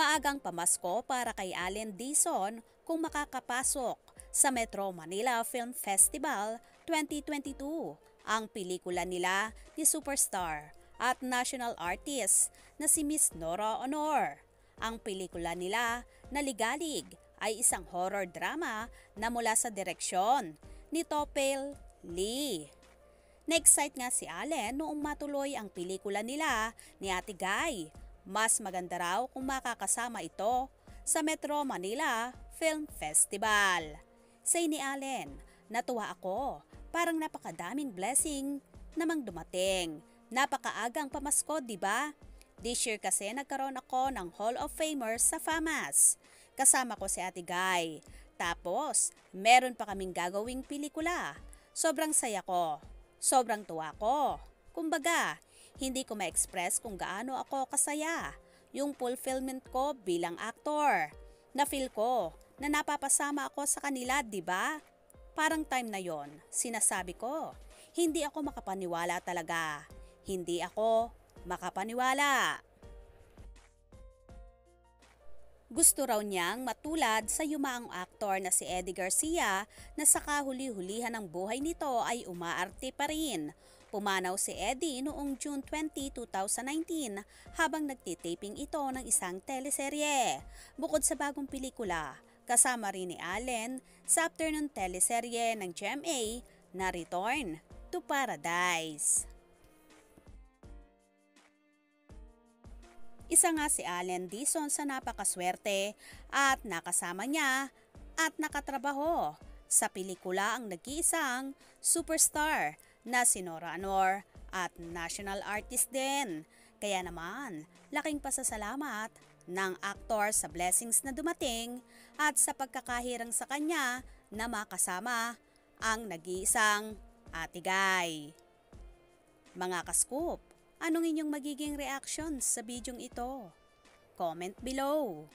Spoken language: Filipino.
Maagang pamasko para kay Allen Dizon kung makakapasok sa Metro Manila Film Festival 2022 ang pelikula nila ni superstar at national artist na si Miss Nora Honor. Ang pelikula nila na Ligalig ay isang horror drama na mula sa direksyon ni Topel Lee. Na-excite nga si Allen noong matuloy ang pelikula nila ni Ate Guy mas maganda raw kung makakasama ito sa Metro Manila Film Festival. Say ni Allen, natuwa ako. Parang napakadaming blessing namang dumating. Napakaagang pamasko, di ba? This year kasi nagkaroon ako ng Hall of Famers sa FAMAS. Kasama ko si Ate Guy. Tapos, meron pa kaming gagawing pelikula. Sobrang saya ko. Sobrang tuwa ko. Kumbaga, hindi ko ma-express kung gaano ako kasaya. Yung fulfillment ko bilang aktor. Na-feel ko na napapasama ako sa kanila, di ba? Parang time na yon, sinasabi ko, hindi ako makapaniwala talaga. Hindi ako makapaniwala. Gusto raw niyang matulad sa yumaang aktor na si Eddie Garcia na sa kahuli-hulihan ng buhay nito ay umaarte pa rin Pumanaw si Eddie noong June 20, 2019 habang nagtitaping ito ng isang teleserye. Bukod sa bagong pelikula, kasama rin ni Allen sa afternoon teleserye ng GMA na Return to Paradise. Isa nga si Allen Dizon sa napakaswerte at nakasama niya at nakatrabaho sa pelikula ang nag-iisang superstar na si Nora Anor at national artist din. Kaya naman, laking pasasalamat ng aktor sa blessings na dumating at sa pagkakahirang sa kanya na makasama ang nag-iisang atigay. Mga kaskup, anong inyong magiging reaction sa bidyong ito? Comment below.